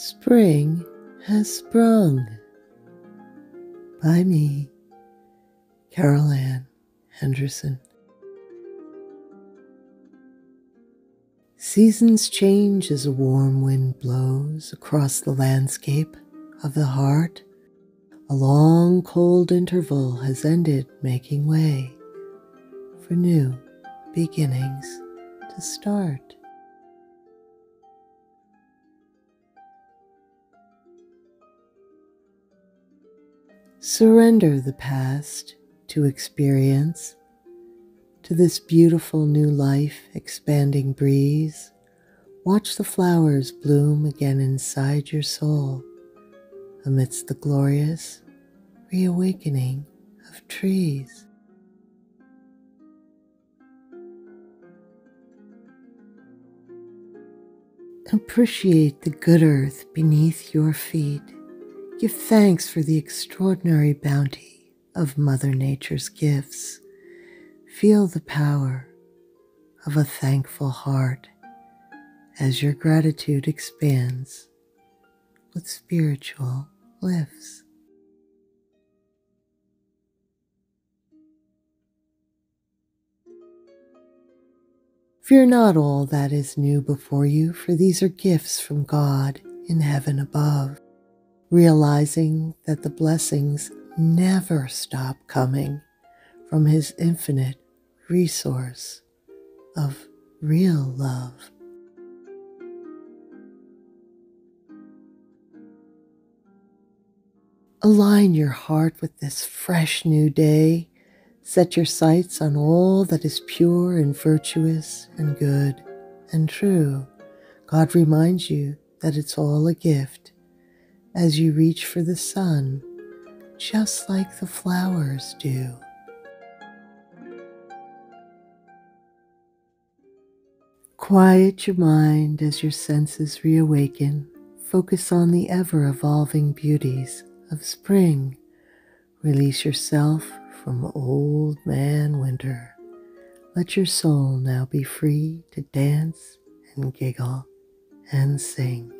Spring has sprung by me, Carol Ann Henderson. Seasons change as a warm wind blows across the landscape of the heart. A long cold interval has ended, making way for new beginnings to start. Surrender the past to experience, to this beautiful new life expanding breeze. Watch the flowers bloom again inside your soul amidst the glorious reawakening of trees. Appreciate the good earth beneath your feet Give thanks for the extraordinary bounty of Mother Nature's gifts. Feel the power of a thankful heart as your gratitude expands with spiritual lifts. Fear not all that is new before you, for these are gifts from God in heaven above realizing that the blessings never stop coming from His infinite resource of real love. Align your heart with this fresh new day. Set your sights on all that is pure and virtuous and good and true. God reminds you that it's all a gift as you reach for the sun, just like the flowers do. Quiet your mind as your senses reawaken. Focus on the ever evolving beauties of spring. Release yourself from old man winter. Let your soul now be free to dance and giggle and sing.